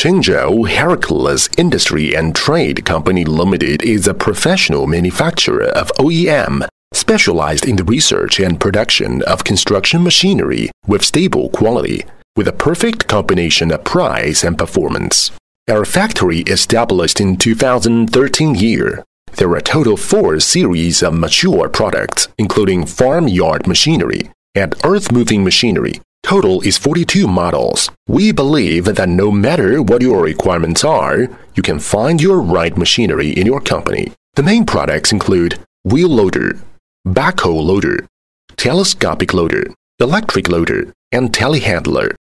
Qingzhou Hercules Industry and Trade Company Limited is a professional manufacturer of OEM specialized in the research and production of construction machinery with stable quality, with a perfect combination of price and performance. Our factory established in 2013 year. There are a total four series of mature products, including farmyard machinery and earth-moving machinery. Total is 42 models. We believe that no matter what your requirements are, you can find your right machinery in your company. The main products include wheel loader, backhoe loader, telescopic loader, electric loader, and telehandler.